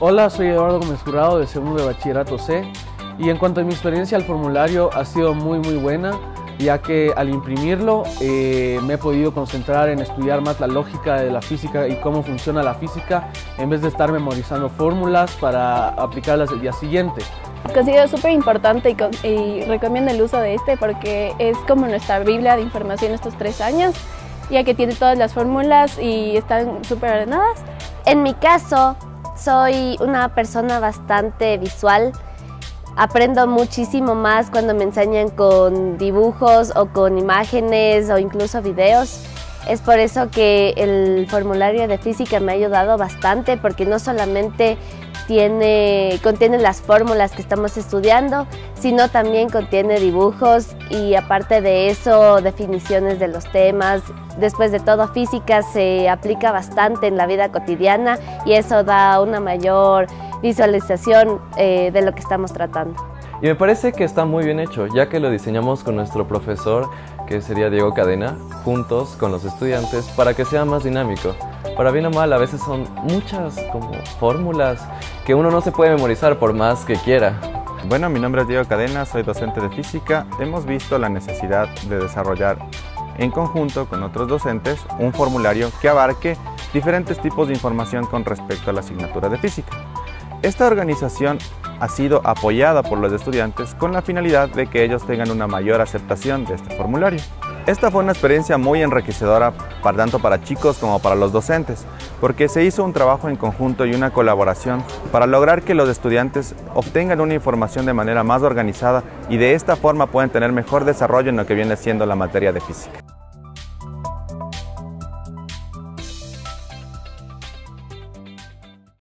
Hola, soy Eduardo Gómez Jurado de segundo de bachillerato C y en cuanto a mi experiencia al formulario ha sido muy muy buena ya que al imprimirlo eh, me he podido concentrar en estudiar más la lógica de la física y cómo funciona la física en vez de estar memorizando fórmulas para aplicarlas el día siguiente. Considero súper importante y, y, recomiendo el uso de este porque es como nuestra biblia de información estos tres años, ya que tiene todas las fórmulas y están súper ordenadas. En mi caso, soy una persona bastante visual. Aprendo muchísimo más cuando me enseñan con dibujos o con imágenes o incluso videos. Es por eso que el formulario de física me ha ayudado bastante porque no solamente tiene, contiene las fórmulas que estamos estudiando, sino también contiene dibujos y aparte de eso definiciones de los temas. Después de todo física se aplica bastante en la vida cotidiana y eso da una mayor visualización eh, de lo que estamos tratando. Y me parece que está muy bien hecho, ya que lo diseñamos con nuestro profesor, que sería Diego Cadena, juntos con los estudiantes para que sea más dinámico. Para bien o mal, a veces son muchas como fórmulas que uno no se puede memorizar por más que quiera. Bueno, mi nombre es Diego Cadena, soy docente de física. Hemos visto la necesidad de desarrollar en conjunto con otros docentes un formulario que abarque diferentes tipos de información con respecto a la asignatura de física. Esta organización ha sido apoyada por los estudiantes con la finalidad de que ellos tengan una mayor aceptación de este formulario. Esta fue una experiencia muy enriquecedora tanto para chicos como para los docentes, porque se hizo un trabajo en conjunto y una colaboración para lograr que los estudiantes obtengan una información de manera más organizada y de esta forma puedan tener mejor desarrollo en lo que viene siendo la materia de física.